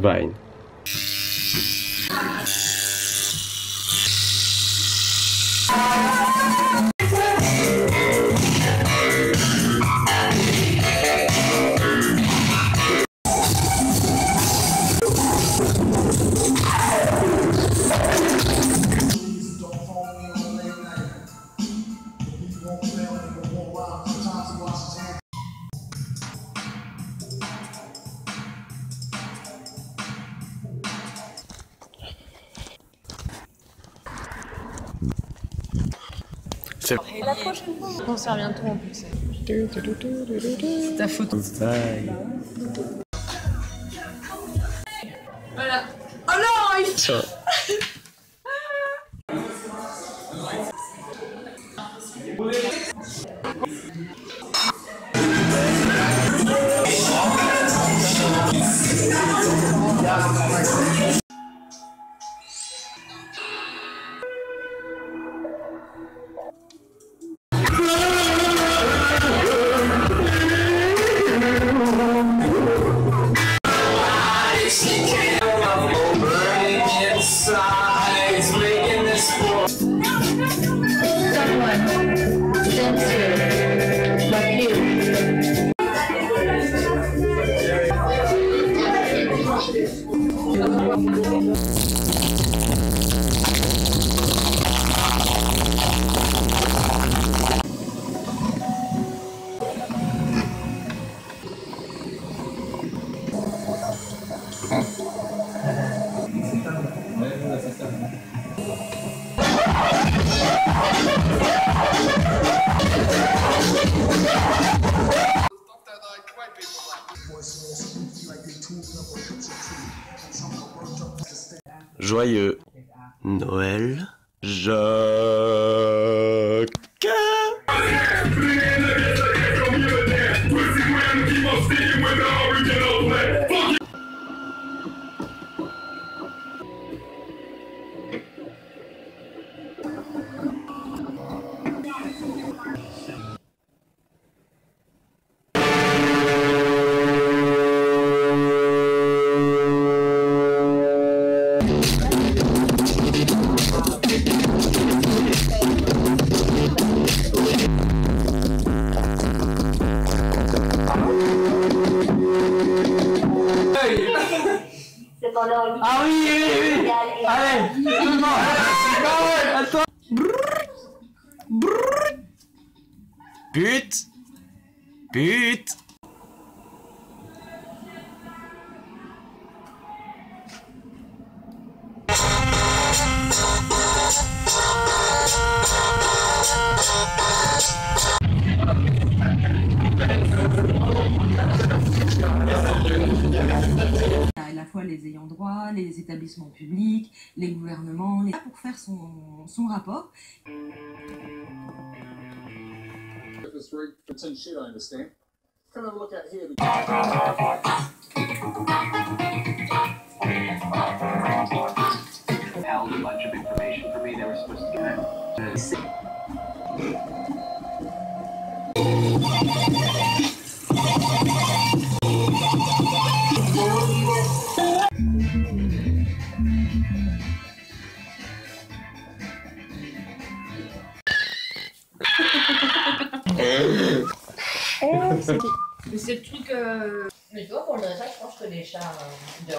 Vem. Vine. Concert bientôt en plus. C'est ta faute. Vine. Voilà. Oh non il... Ciao. Joyeux Noël, Jacques. Ah oui, oui, oui. Allez, tout le monde. Attends. Pute Pute fois les ayants droit, les établissements publics, les gouvernements, les... pour faire son, son rapport. Mais c'est le truc. Euh... Mais tu vois, pour le dressage, je pense que les chats. euh, de-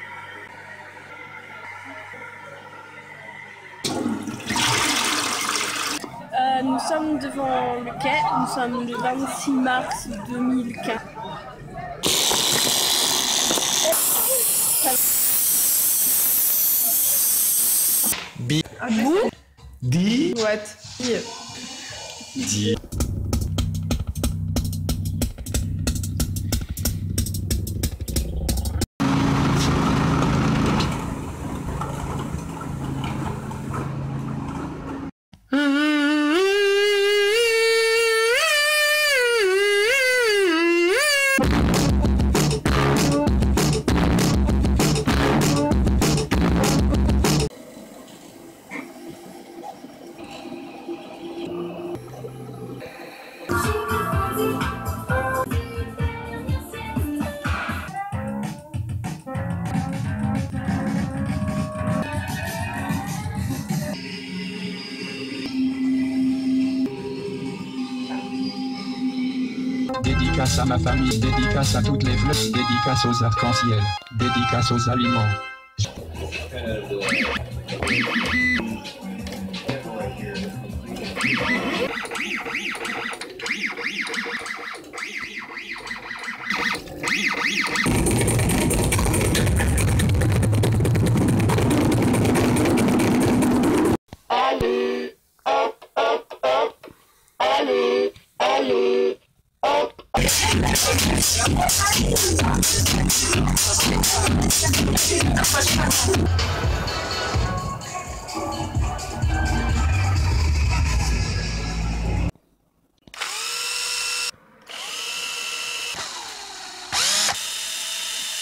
Euh, nous sommes devant le quai, nous sommes le 26 mars 2015. Bi. Ah bon Di What Di Dédicace à ma famille, dédicace à toutes les fleurs, dédicace aux arcs-en-ciel, dédicace aux aliments.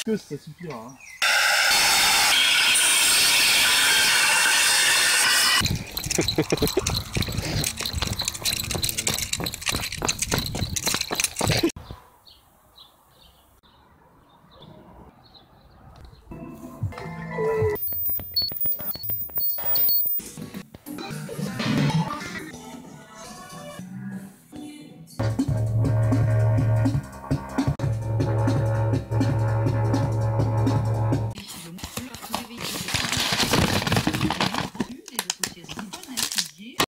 Que ça suffira. Hein.